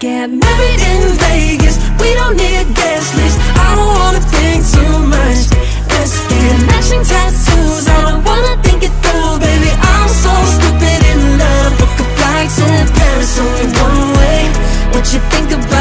Get married in Vegas, we don't need a guest list. I don't wanna think too much. Let's get matching tattoos.